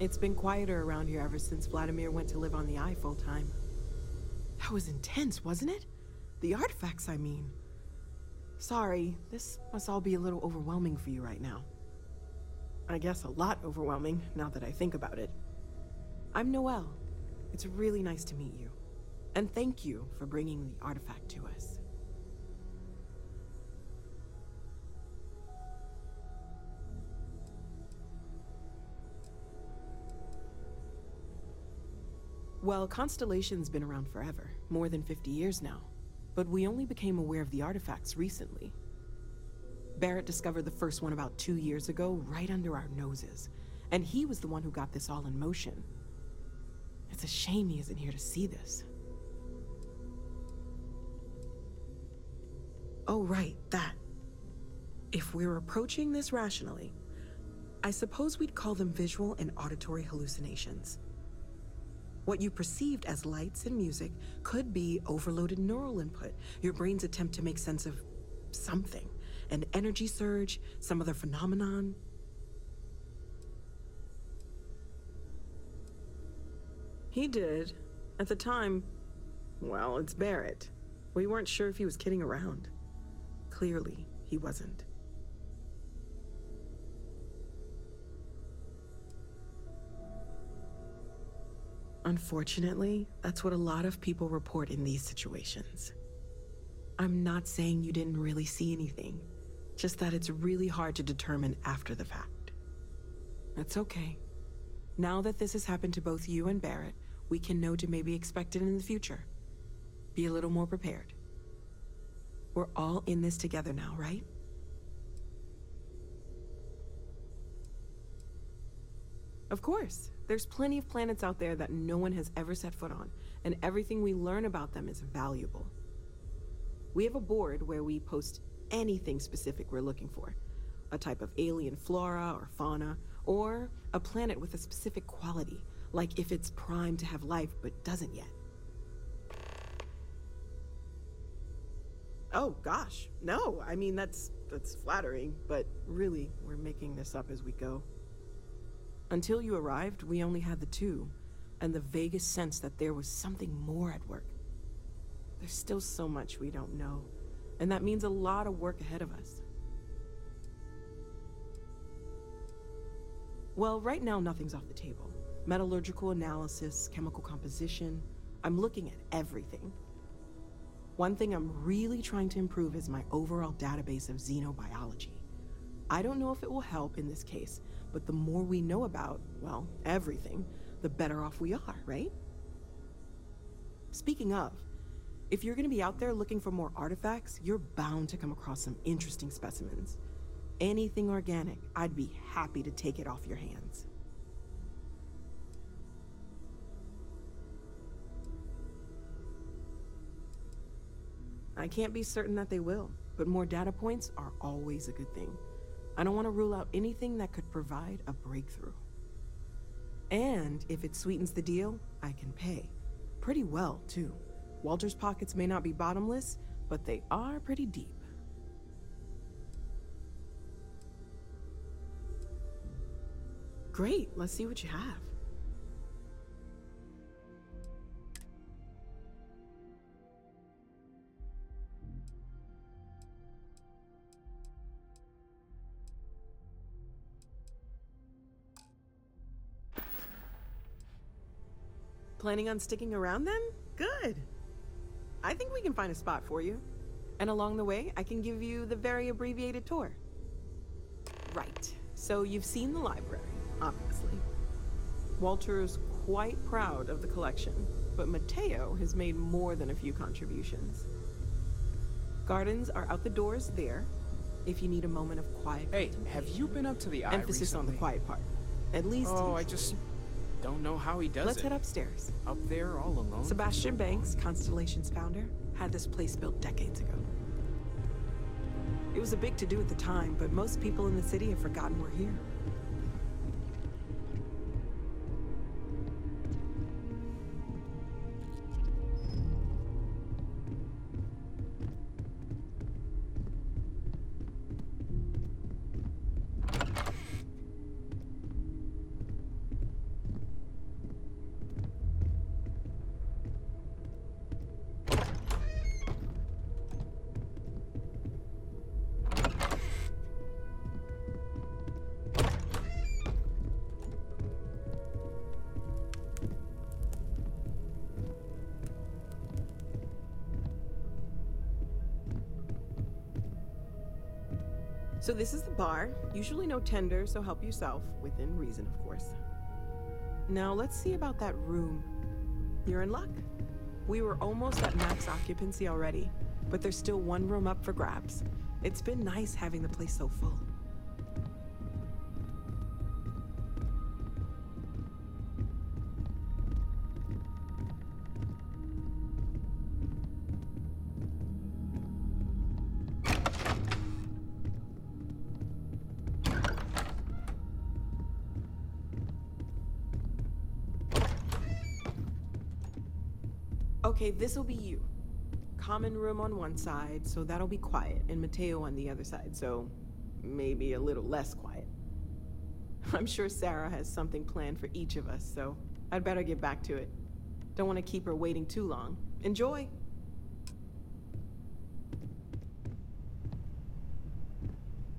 It's been quieter around here ever since Vladimir went to live on the full time. That was intense, wasn't it? The artifacts, I mean. Sorry, this must all be a little overwhelming for you right now. I guess a lot overwhelming, now that I think about it. I'm Noel. It's really nice to meet you. And thank you for bringing the artifact to us. Well, Constellation's been around forever, more than 50 years now. But we only became aware of the artifacts recently. Barrett discovered the first one about two years ago, right under our noses. And he was the one who got this all in motion. It's a shame he isn't here to see this. Oh, right, that. If we're approaching this rationally, I suppose we'd call them visual and auditory hallucinations. What you perceived as lights and music could be overloaded neural input, your brain's attempt to make sense of something an energy surge, some other phenomenon. He did. At the time, well, it's Barrett. We weren't sure if he was kidding around. Clearly, he wasn't. Unfortunately, that's what a lot of people report in these situations. I'm not saying you didn't really see anything, just that it's really hard to determine after the fact. That's okay. Now that this has happened to both you and Barrett, we can know to maybe expect it in the future. Be a little more prepared. We're all in this together now, right? Of course. There's plenty of planets out there that no one has ever set foot on, and everything we learn about them is valuable. We have a board where we post anything specific we're looking for a type of alien flora or fauna, or a planet with a specific quality, like if it's primed to have life but doesn't yet. Oh gosh, no. I mean that's that's flattering, but really, we're making this up as we go. Until you arrived, we only had the two, and the vaguest sense that there was something more at work. There's still so much we don't know, and that means a lot of work ahead of us. Well, right now, nothing's off the table. Metallurgical analysis, chemical composition. I'm looking at everything. One thing I'm really trying to improve is my overall database of xenobiology. I don't know if it will help in this case, but the more we know about, well, everything, the better off we are, right? Speaking of, if you're gonna be out there looking for more artifacts, you're bound to come across some interesting specimens. Anything organic, I'd be happy to take it off your hands. I can't be certain that they will, but more data points are always a good thing. I don't want to rule out anything that could provide a breakthrough. And if it sweetens the deal, I can pay. Pretty well, too. Walter's pockets may not be bottomless, but they are pretty deep. Great, let's see what you have. Planning on sticking around then? Good. I think we can find a spot for you. And along the way, I can give you the very abbreviated tour. Right. So you've seen the library, obviously. Walter's quite proud of the collection, but Matteo has made more than a few contributions. Gardens are out the doors there, if you need a moment of quiet. Hey, have you been up to the eye Emphasis recently? on the quiet part. At least. Oh, I just don't know how he does Let's it. head upstairs. Up there all alone. Sebastian? Banks, Constellation's founder, had this place built decades ago. It was a big to do at the time, but most people in the city have forgotten we're here. So this is the bar. Usually no tender, so help yourself, within reason, of course. Now let's see about that room. You're in luck. We were almost at max occupancy already, but there's still one room up for grabs. It's been nice having the place so full. Okay, this'll be you. Common room on one side, so that'll be quiet, and Matteo on the other side, so maybe a little less quiet. I'm sure Sarah has something planned for each of us, so I'd better get back to it. Don't want to keep her waiting too long. Enjoy!